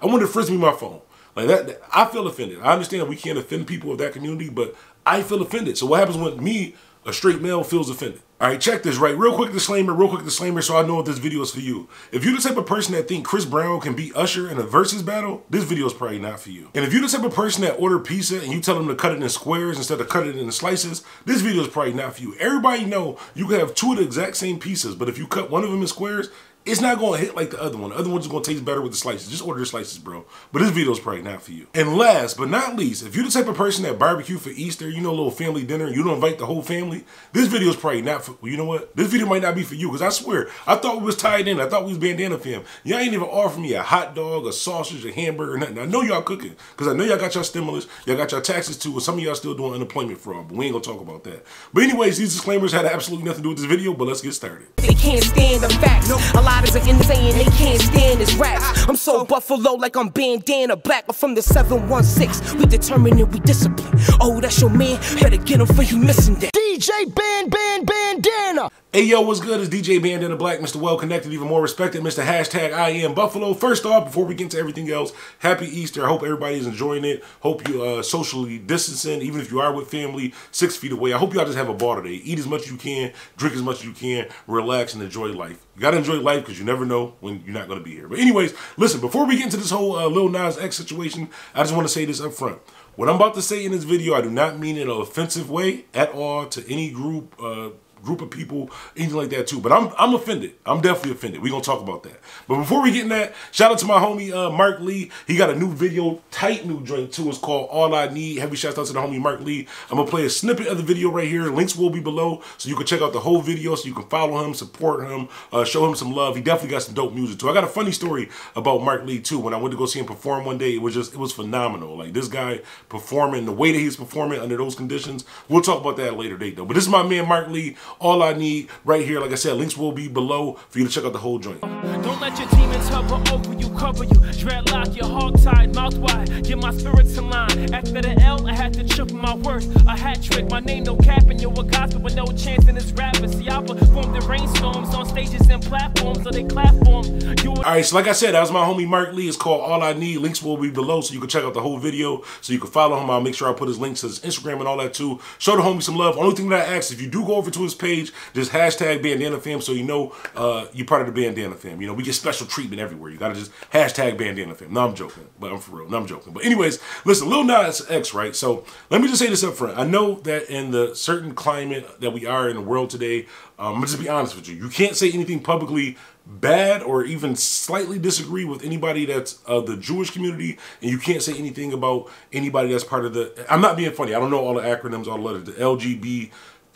I wanted to frisbee my phone. Like that, I feel offended. I understand we can't offend people of that community, but I feel offended. So what happens when me, a straight male, feels offended? All right, check this, right? Real quick disclaimer, real quick disclaimer so I know if this video is for you. If you're the type of person that think Chris Brown can beat Usher in a versus battle, this video is probably not for you. And if you're the type of person that order pizza and you tell them to cut it in squares instead of cut it in slices, this video is probably not for you. Everybody know you can have two of the exact same pieces, but if you cut one of them in squares, it's not to hit like the other one. The other one's to taste better with the slices. Just order the slices, bro. But this video is probably not for you. And last but not least, if you're the type of person that barbecue for Easter, you know, a little family dinner, you don't invite the whole family, this video is probably not for, you know what? This video might not be for you because I swear, I thought we was tied in. I thought we was bandana fam. Y'all ain't even offer me a hot dog, a sausage, a hamburger, nothing. I know y'all cooking because I know y'all got your stimulus, y'all got your taxes too, and some of y'all still doing unemployment fraud, but we ain't to talk about that. But anyways, these disclaimers had absolutely nothing to do with this video, but let's get started. They can't stand the facts. A lot is insane they can't stand his raps. I'm so buffalo like I'm bandana black, but from the 716, we determine and we discipline. Oh, that's your man, better get him for you missing that. DJ Band Band Bandana. Hey yo, what's good? It's DJ Bandana Black, Mr. Well Connected, even more respected, Mr. Hashtag I am Buffalo. First off, before we get into everything else, happy Easter. I hope everybody's enjoying it. Hope you uh socially distancing, even if you are with family, six feet away. I hope y'all just have a ball today. Eat as much as you can, drink as much as you can, relax and enjoy life. You gotta enjoy life because you never know when you're not gonna be here. But anyways, listen, before we get into this whole uh, Lil Nas X situation, I just want to say this up front. What I'm about to say in this video, I do not mean in an offensive way at all to any group, uh, group of people, anything like that too. But I'm I'm offended. I'm definitely offended. We're gonna talk about that. But before we get in that, shout out to my homie uh, Mark Lee. He got a new video, tight new joint too. It's called All I Need. Heavy shout out to the homie Mark Lee. I'm gonna play a snippet of the video right here. Links will be below so you can check out the whole video so you can follow him, support him, uh, show him some love. He definitely got some dope music too. I got a funny story about Mark Lee too. When I went to go see him perform one day, it was just it was phenomenal. Like this guy performing, the way that he's performing under those conditions. We'll talk about that later date though. But this is my man Mark Lee. All I need right here. Like I said, links will be below for you to check out the whole joint. Don't let your demons hover over you, cover you. Dreadlock, your hog tied, mouth wide. Get my spirits in line. After the L, I had to triple my worth. A hat trick, my name no cap, and you're a gospel with no chance in this rapping. See, I performed in rainstorms on stages and platforms, so they clap for All right, so like I said, that was my homie Mark Lee. It's called All I Need. Links will be below so you can check out the whole video. So you can follow him. I'll make sure I put his links to his Instagram and all that too. Show the homie some love. Only thing that I ask, if you do go over to his page, just hashtag Bandana Fam so you know uh, you're part of the Bandana Fam. You know, we get special treatment everywhere. You gotta just hashtag Bandana Fam. No, I'm joking, but I'm for real. No, I'm joking. But anyways, listen, Lil Nas X, right? So let me just say this up front. I know that in the certain climate that we are in the world today, um, I'm just be honest with you. You can't say anything publicly bad or even slightly disagree with anybody that's of the Jewish community, and you can't say anything about anybody that's part of the. I'm not being funny. I don't know all the acronyms, all the letters. The LGB,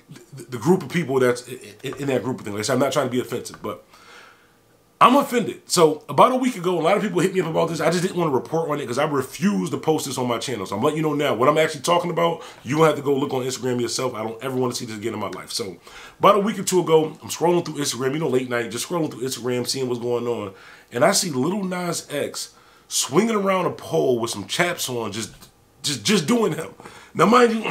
the, group of people that's in, that group of things. Like I'm not trying to be offensive, but I'm offended. So about a week ago, a lot of people hit me up about this. I just didn't want to report on it because I refused to post this on my channel. So I'm letting you know now what I'm actually talking about. You have to go look on Instagram yourself. I don't ever want to see this again in my life. So about a week or two ago, I'm scrolling through Instagram, you know, late night, just scrolling through Instagram, seeing what's going on. And I see Little Nas X swinging around a pole with some chaps on, just, just, just doing him. Now, mind you,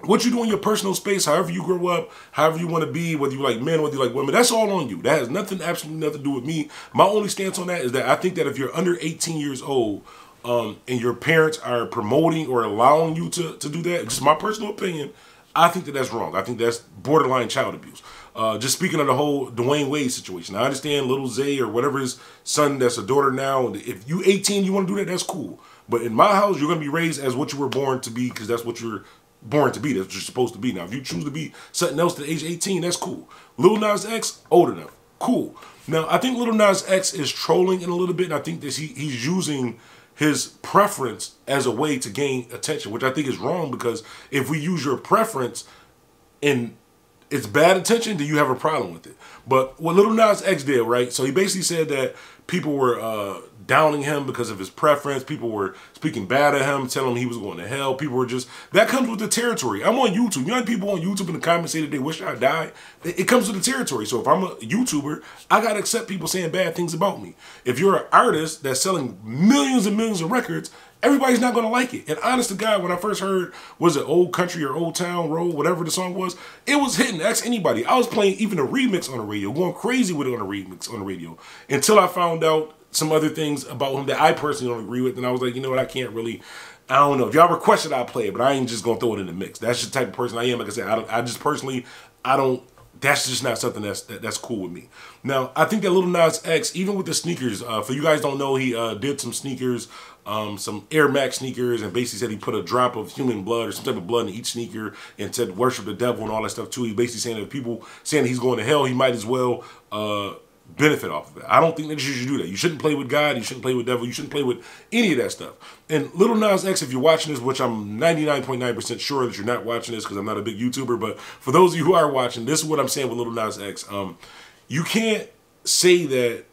what you do in your personal space, however you grow up, however you want to be, whether you like men, whether you like women, that's all on you. That has nothing, absolutely nothing to do with me. My only stance on that is that I think that if you're under 18 years old um, and your parents are promoting or allowing you to, to do that, just my personal opinion, I think that that's wrong. I think that's borderline child abuse. Uh, just speaking of the whole Dwyane Wade situation, I understand little Zay or whatever his son that's a daughter now. If you 18, you want to do that, that's cool. But in my house, you're going to be raised as what you were born to be because that's what you're born to be. That's what you're supposed to be. Now, if you choose to be something else at age 18, that's cool. Lil Nas X, old enough. Cool. Now, I think Lil Nas X is trolling in a little bit, and I think that he, he's using his preference as a way to gain attention, which I think is wrong because if we use your preference and it's bad attention, then you have a problem with it. But what Little Nas X did, right? So he basically said that people were uh, downing him because of his preference. People were speaking bad of him, telling him he was going to hell. People were just, that comes with the territory. I'm on YouTube. You know people on YouTube in the comments say that they wish I died? It, comes with the territory. So if I'm a YouTuber, I got to accept people saying bad things about me. If you're an artist that's selling millions and millions of records, everybody's not going to like it. And honest to God, when I first heard, was it Old Country or Old Town Road, whatever the song was, it was hitting. Ask anybody. I was playing even a remix on the radio, going crazy with it on the remix on the radio, until I found out some other things about him that I personally don't agree with, and I was like, you know what, I can't really. I don't know. If y'all requested, I play it, but I ain't just gonna throw it in the mix. That's the type of person I am. Like I said, I, I just personally, I don't that's just not something that's that, that's cool with me. Now, I think that Little Nas X, even with the sneakers, uh, for you guys don't know, he uh, did some sneakers, um, some Air Max sneakers, and basically said he put a drop of human blood or some type of blood in each sneaker and said worship the devil and all that stuff too. He basically saying that people saying that he's going to hell, he might as well uh, benefit off of it. I don't think that you should do that. You shouldn't play with God. You shouldn't play with devil. You shouldn't play with any of that stuff. And Little Nas X, if you're watching this, which I'm 99.9% sure that you're not watching this because I'm not a big YouTuber, but for those of you who are watching, this is what I'm saying with Little Nas X. Um, you can't say that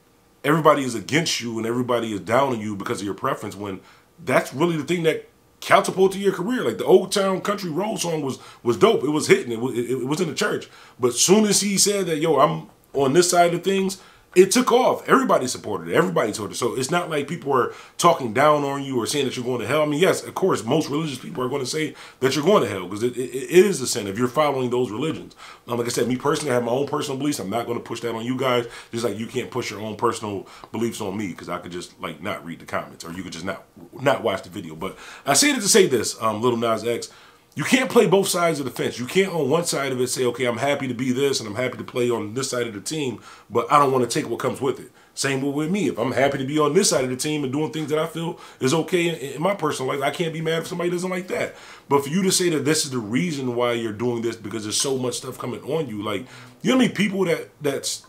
everybody is against you and everybody is down on you because of your preference when that's really the thing that catapulted your career. Like the Old Town Country Road song was was dope. It was hitting. It was, it, it was in the church. But soon as he said that, yo, I'm on this side of things, it took off. Everybody supported it. Everybody told it. So it's not like people are talking down on you or saying that you're going to hell. I mean, yes, of course, most religious people are going to say that you're going to hell because it, it, it is a sin if you're following those religions. Um, like I said, me personally, I have my own personal beliefs. I'm not going to push that on you guys. Just like you can't push your own personal beliefs on me because I could just like not read the comments or you could just not not watch the video. But I say it to say this, um, Little Nas X. You can't play both sides of the fence. You can't on one side of it say, okay, I'm happy to be this and I'm happy to play on this side of the team, but I don't want to take what comes with it. Same with me. If I'm happy to be on this side of the team and doing things that I feel is okay in, my personal life, I can't be mad if somebody doesn't like that. But for you to say that this is the reason why you're doing this because there's so much stuff coming on you, like you know how many people that that's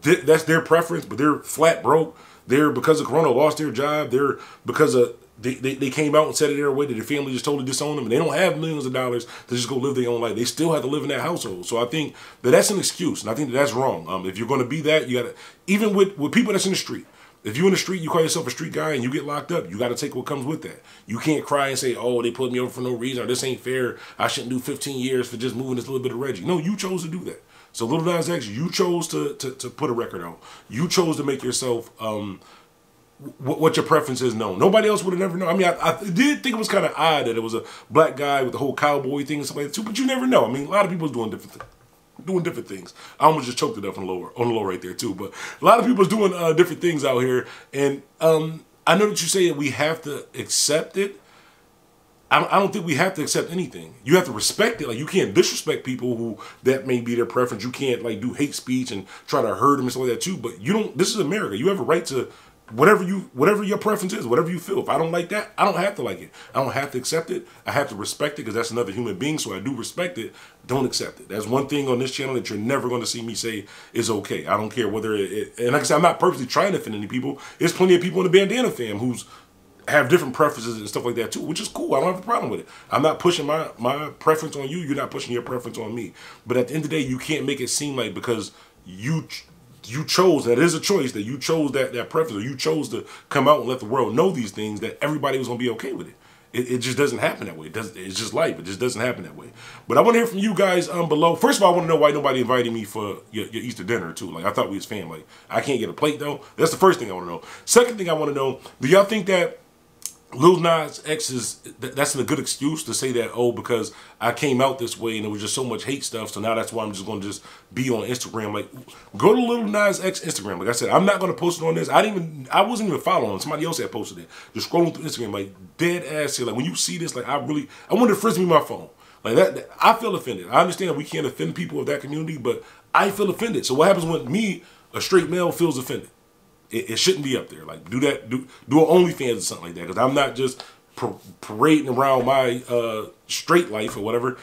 that's their preference, but they're flat broke. They're because of Corona lost their job. They're because of they, they, they came out and said it their way that their family just totally disowned them and they don't have millions of dollars to just go live their own life. They still have to live in that household. So I think that that's an excuse. And I think that that's wrong. Um, if you're going to be that, you got to, even with, with people that's in the street, if you're in the street, you call yourself a street guy and you get locked up, you got to take what comes with that. You can't cry and say, oh, they put me over for no reason or this ain't fair. I shouldn't do 15 years for just moving this little bit of Reggie. No, you chose to do that. So Little Nas X, you chose to, to, to put a record out. You chose to make yourself um, – what your preference is known. Nobody else would have never known. I mean, I, I did think it was kind of odd that it was a black guy with the whole cowboy thing and stuff like that too, but you never know. I mean, a lot of people's doing different things. Doing different things. I almost just choked it up on the lower on the low right there too. But a lot of people's doing uh, different things out here, and um, I know that you say that we have to accept it. I I don't think we have to accept anything. You have to respect it. Like you can't disrespect people who that may be their preference. You can't like do hate speech and try to hurt them and stuff like that too. But you don't. This is America. You have a right to whatever you whatever your preference is, whatever you feel. If I don't like that, I don't have to like it. I don't have to accept it. I have to respect it because that's another human being. So I do respect it. Don't accept it. That's one thing on this channel that you're never going to see me say is okay. I don't care whether it, it and like I said, I'm not purposely trying to offend any people. There's plenty of people in the bandana fam who's have different preferences and stuff like that too, which is cool. I don't have a problem with it. I'm not pushing my my preference on you. You're not pushing your preference on me. But at the end of the day, you can't make it seem like because you you chose that is a choice that you chose that that preference or you chose to come out and let the world know these things that everybody was gonna be okay with it. It, it just doesn't happen that way. It does it's just life. It just doesn't happen that way. But I want to hear from you guys um below. First of all, I want to know why nobody invited me for your, your Easter dinner too. Like I thought we was family. I can't get a plate though. That's the first thing I want to know. Second thing I want to know: Do y'all think that Lil Nas X is that's a good excuse to say that oh because I came out this way and there was just so much hate stuff so now that's why I'm just going to just be on Instagram. Like go to Lil Nas X Instagram. Like I said I'm not going to post it on this. I didn't even I wasn't even following somebody else had posted it. Just scrolling through Instagram like dead ass here like when you see this like I really I wanted to frizz me my phone. Like that, that I feel offended. I understand we can't offend people of that community but I feel offended. So what happens when me a straight male feels offended it, it, shouldn't be up there. Like do that, do do an OnlyFans or something like that. Because I'm not just parading around my uh, straight life or whatever.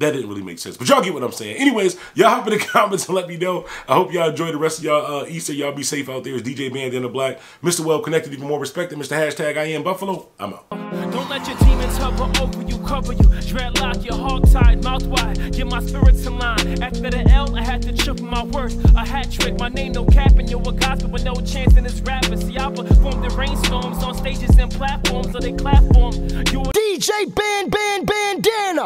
That didn't really make sense. But y'all get what I'm saying. Anyways, y'all hop in the comments and let me know. I hope y'all enjoy the rest of y'all uh, Easter. Y'all be safe out there. It's DJ Bandana Black. Mr. Well Connected, even more respected. Mr. Hashtag I am Buffalo. I'm out. Don't let your demons hover over you, cover you. Dreadlock, your hog tied, mouth wide. Get my spirits in line. After the L, I had to triple my worth. A hat trick, my name no cap, and you're a gospel with no chance in this rap. see, I perform the rainstorms on stages and platforms, so they clap for them. You DJ Band Band Bandana.